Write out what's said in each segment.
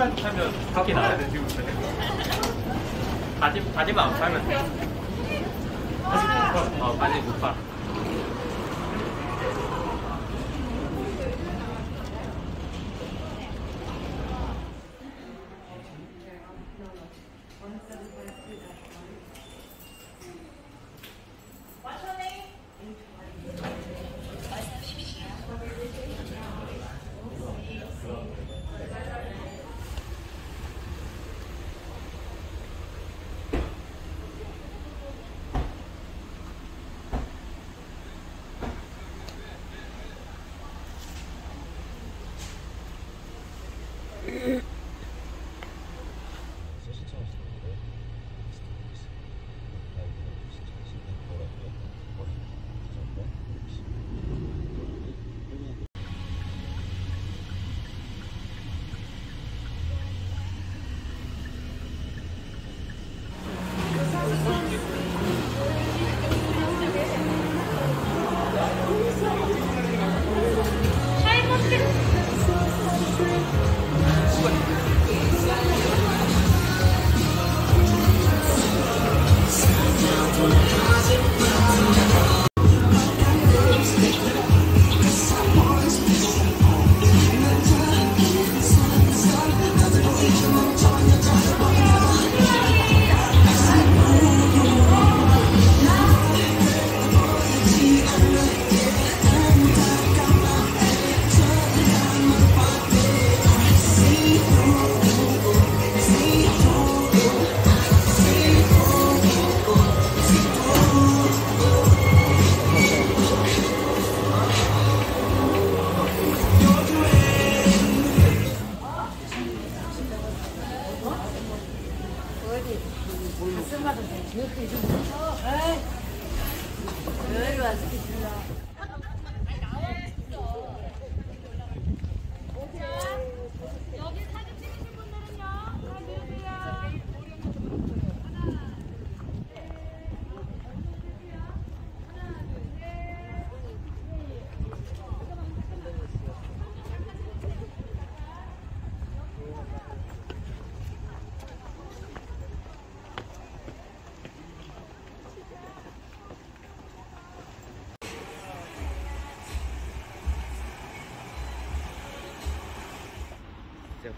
신발 차면 밖에 나와야 돼 지금 바지 바지만 안 팔면 돼. 어 바지 못팔 It's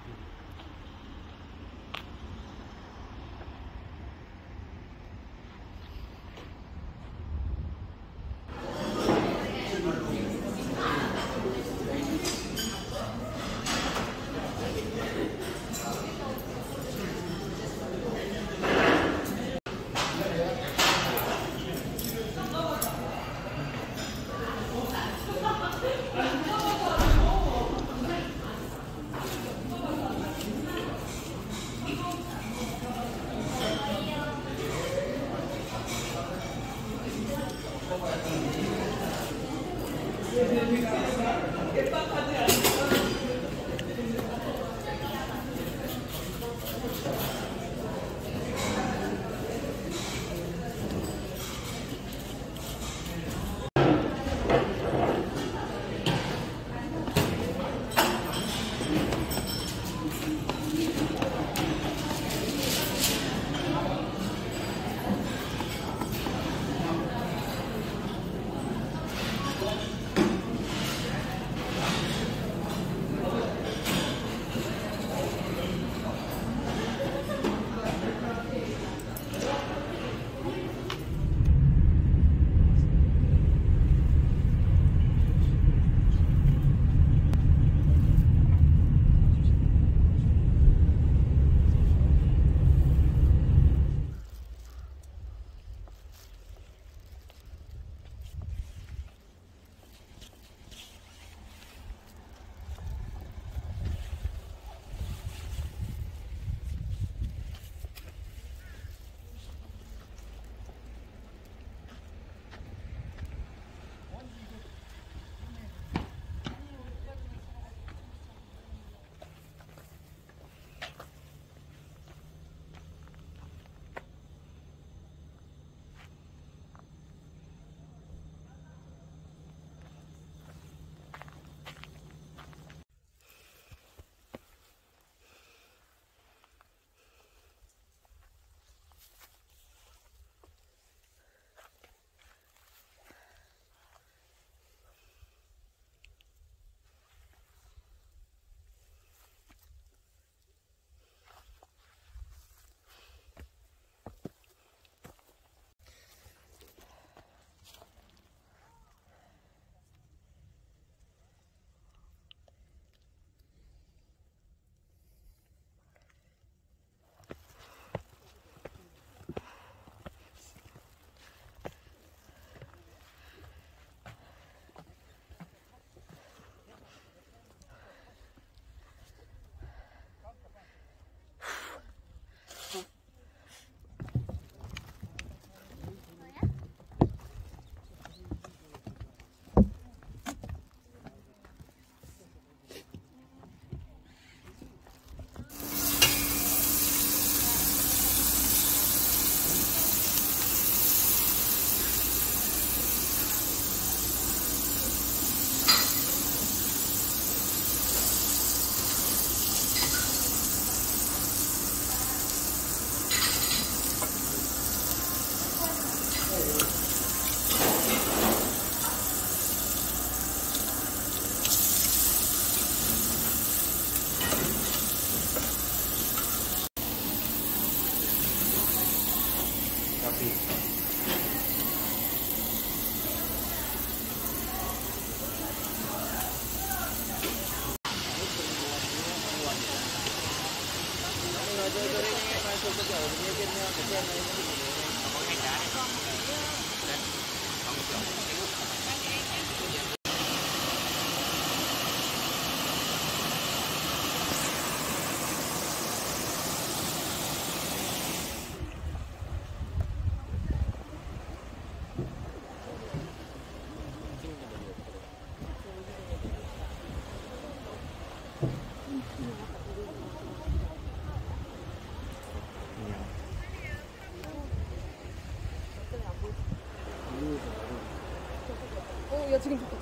지금 좋겠다.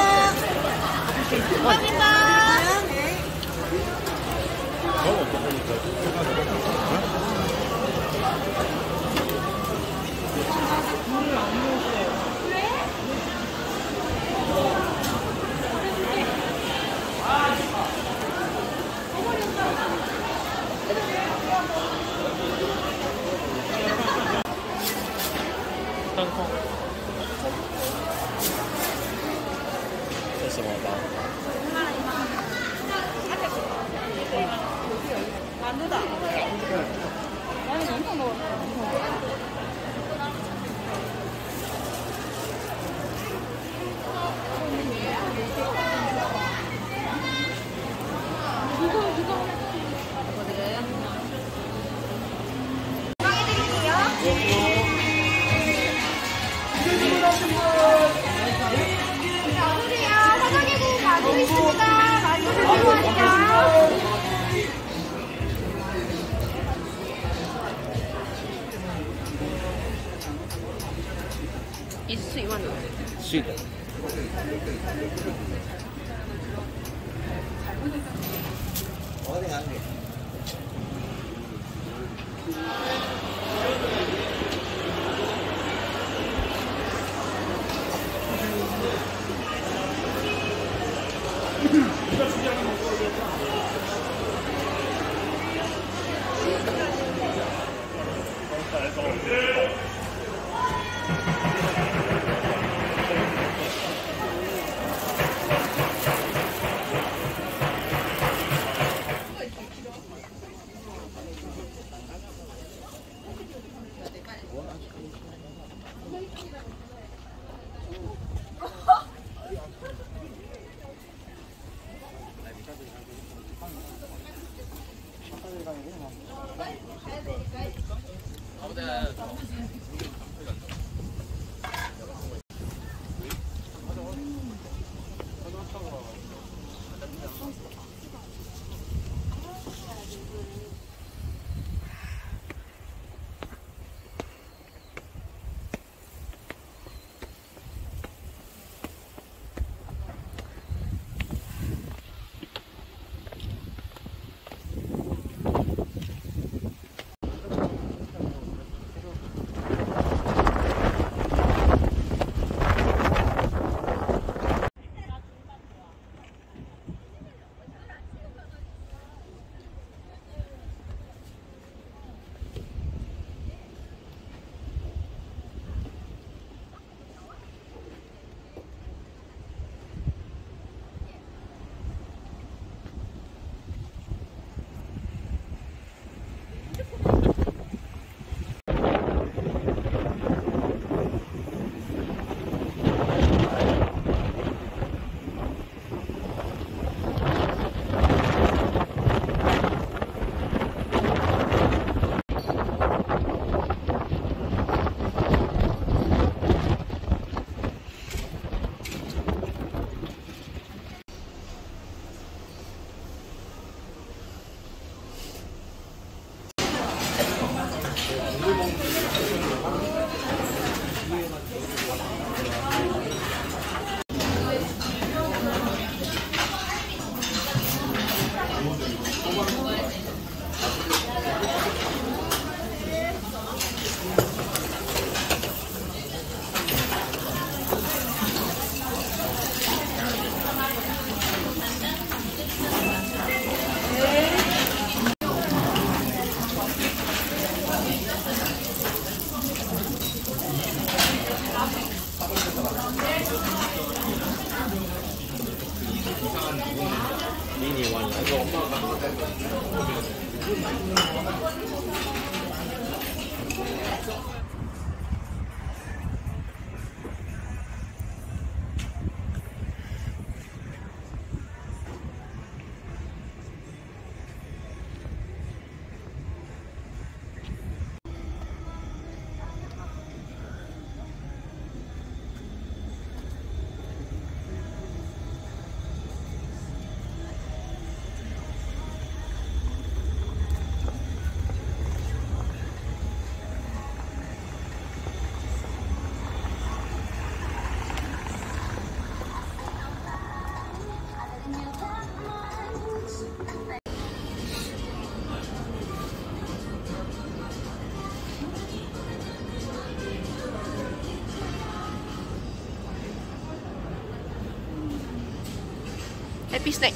happy snack.